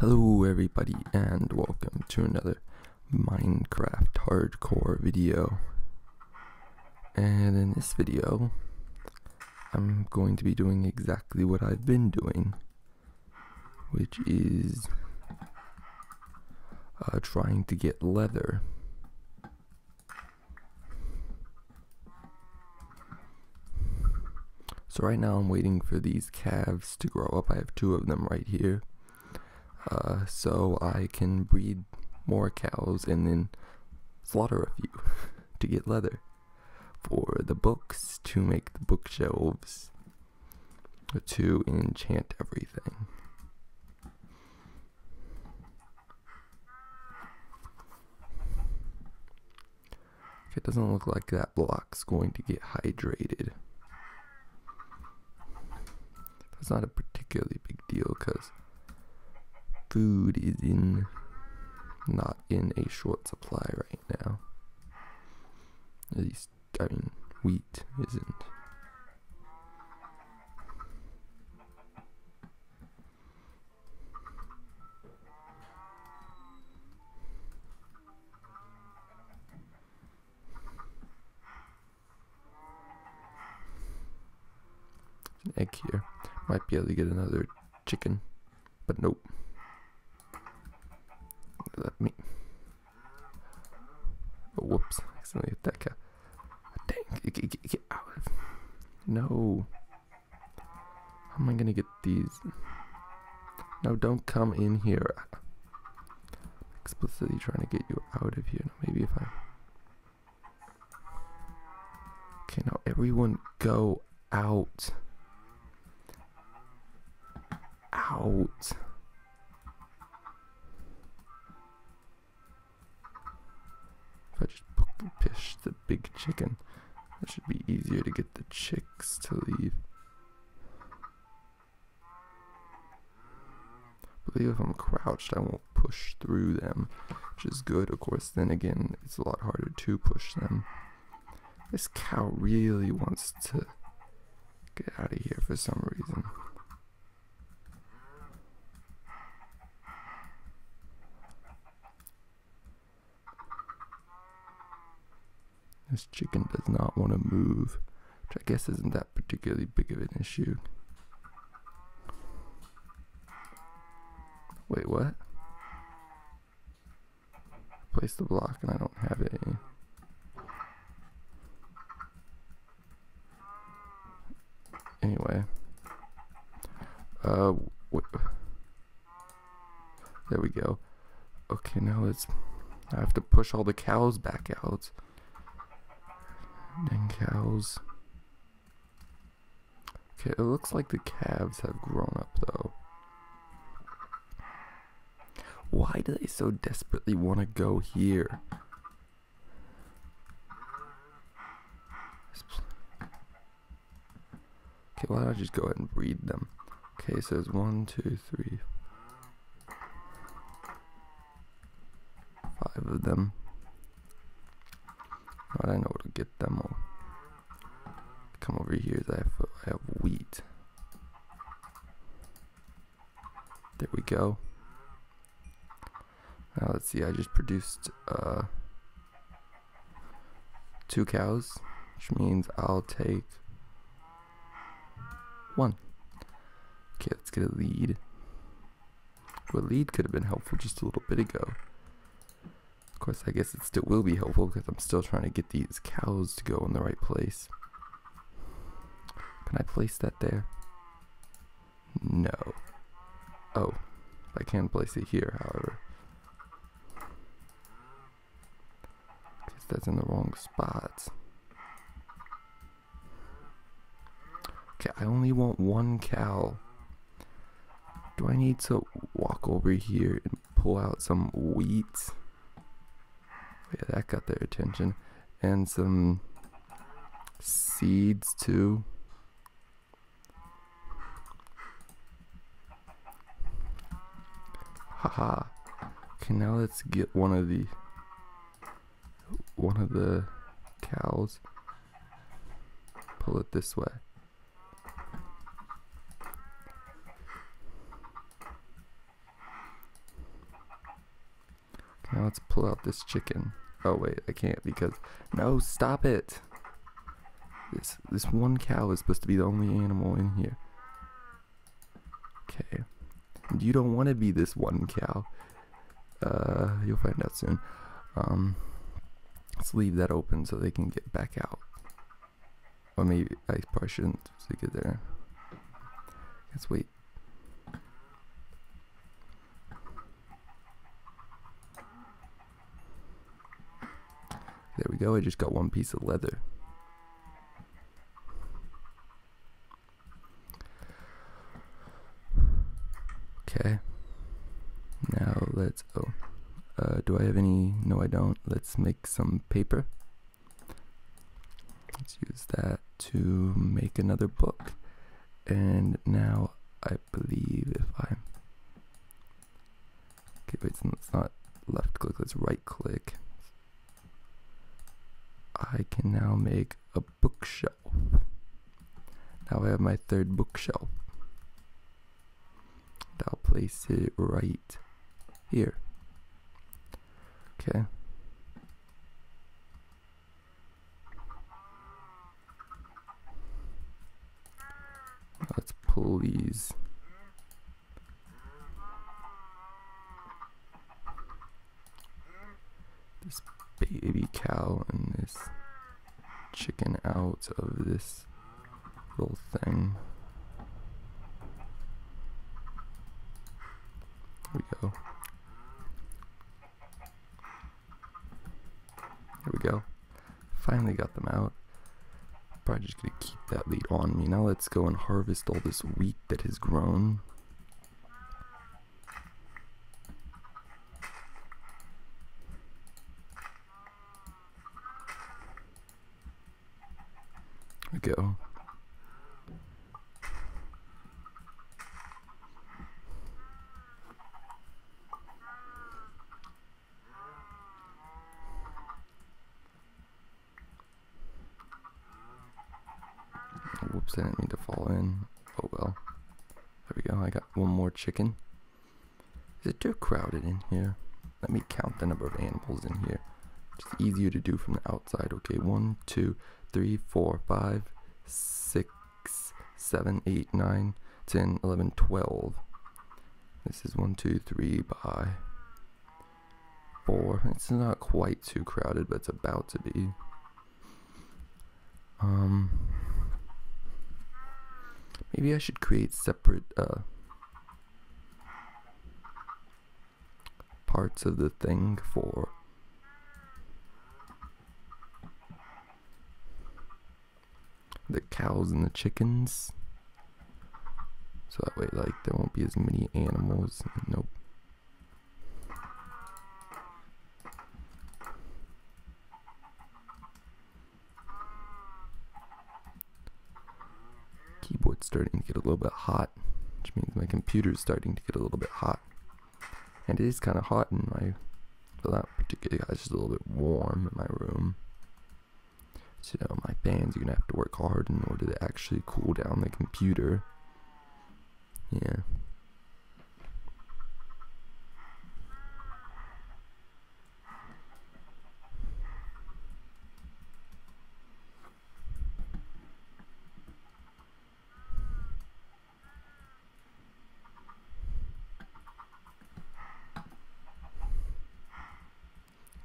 Hello everybody and welcome to another Minecraft hardcore video. And in this video, I'm going to be doing exactly what I've been doing, which is uh, trying to get leather. So right now I'm waiting for these calves to grow up. I have two of them right here. Uh, so I can breed more cows and then slaughter a few to get leather for the books to make the bookshelves to enchant everything. It doesn't look like that block's going to get hydrated. That's not a particularly big deal because food is in not in a short supply right now. At least, I mean, wheat isn't. An egg here. Might be able to get another chicken, but nope. Let me. Oh, whoops! I accidentally hit that cow. Dang! Get, get, get out of. No. How am I gonna get these? No, don't come in here. Explicitly trying to get you out of here. maybe if I. Okay, now everyone go out. Out. Chicken, it should be easier to get the chicks to leave. I believe if I'm crouched, I won't push through them, which is good. Of course, then again, it's a lot harder to push them. This cow really wants to get out of here for some reason. This chicken does not want to move, which I guess isn't that particularly big of an issue. Wait, what? Place the block and I don't have any. Anyway. Uh, there we go. Okay, now it's. I have to push all the cows back out. And cows. Okay, it looks like the calves have grown up though. Why do they so desperately want to go here? Okay, why don't I just go ahead and breed them? Okay, so there's one, two, three, five of them. I don't know what to get them all. Come over here. I have I have wheat. There we go. Now let's see. I just produced uh, two cows, which means I'll take one. Okay, let's get a lead. Well, lead could have been helpful just a little bit ago. Of course, I guess it still will be helpful because I'm still trying to get these cows to go in the right place. Can I place that there? No. Oh, I can place it here, however. Guess that's in the wrong spot. Okay, I only want one cow. Do I need to walk over here and pull out some wheat? Oh, yeah, that got their attention. And some seeds too. Haha. Okay, now let's get one of the one of the cows. Pull it this way. Now let's pull out this chicken. Oh wait, I can't because no, stop it. This this one cow is supposed to be the only animal in here. Okay. You don't want to be this one cow. Uh, you'll find out soon. Um, let's leave that open so they can get back out. Or maybe I probably shouldn't stick it there. Let's wait. There we go. I just got one piece of leather. Okay. Now let's. Oh. Uh, do I have any? No, I don't. Let's make some paper. Let's use that to make another book. And now I believe if I. Okay, wait, it's not left click, let's right click. I can now make a bookshelf. Now I have my third bookshelf. I'll place it right here. Okay. Let's pull these. This baby cow and this chicken out of this little thing. There we go. There we go. Finally got them out. Probably just gonna keep that lead on me. Now let's go and harvest all this wheat that has grown. Go. Whoops, I didn't mean to fall in. Oh well. There we go, I got one more chicken. Is it too crowded in here? Let me count the number of animals in here. Just easier to do from the outside. Okay, one, two, three, four, five, six, seven, eight, nine, ten, eleven, twelve. This is one, two, three by four. It's not quite too crowded, but it's about to be. Um, maybe I should create separate uh, parts of the thing for the cows and the chickens. So that way, like, there won't be as many animals. Nope. Keyboard's starting to get a little bit hot, which means my computer's starting to get a little bit hot. And it is kind of hot in my, well, that particular guy's just a little bit warm in my room. So my fans are gonna have to work hard in order to actually cool down the computer. Yeah.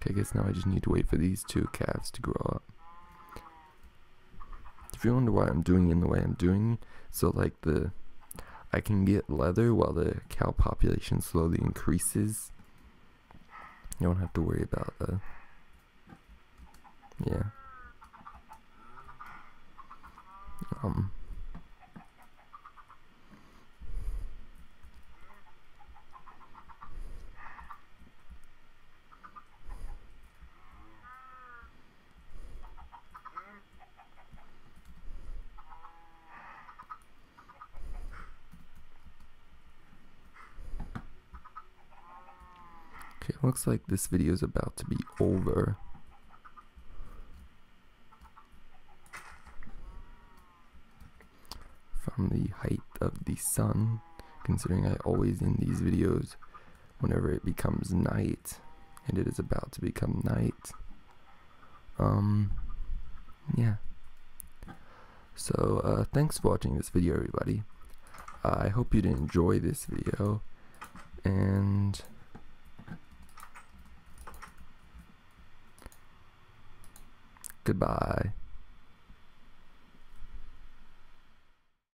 Okay, I guess now I just need to wait for these two calves to grow up you wonder why I'm doing it the way I'm doing, so like the I can get leather while the cow population slowly increases. You don't have to worry about that. Yeah. Um Okay, looks like this video is about to be over. From the height of the sun, considering I always end these videos whenever it becomes night. and it is about to become night. Um, yeah. So, uh, thanks for watching this video, everybody. I hope you did enjoy this video, and goodbye.